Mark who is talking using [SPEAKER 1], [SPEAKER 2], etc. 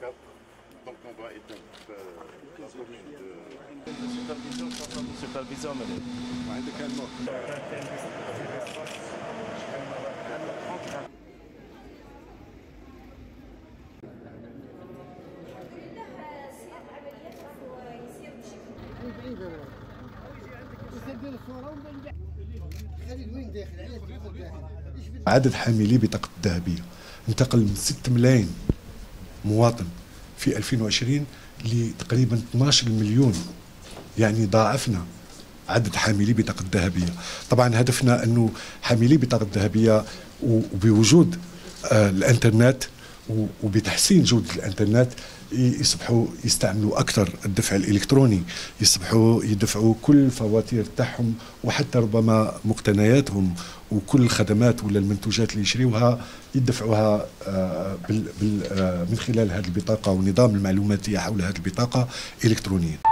[SPEAKER 1] 4.
[SPEAKER 2] Donc on va éteindre la commune de... Supervision, madame. عندك الموت.
[SPEAKER 3] عدد حاملي بطاقة الذهبية انتقل من 6 ملايين مواطن في 2020 لتقريبا 12 مليون. يعني ضاعفنا عدد حاملي بطاقة الذهبية طبعا هدفنا أنه حاملي بطاقة الذهبية وبوجود آه، الإنترنت وبتحسين جودة الإنترنت يصبحوا يستعملوا أكثر الدفع الإلكتروني يصبحوا يدفعوا كل الفواتير تاعهم وحتى ربما مقتنياتهم وكل الخدمات ولا المنتوجات اللي يشريوها يدفعوها آه، آه، من خلال هذه البطاقة ونظام المعلوماتية حول هذه البطاقة الكترونيا.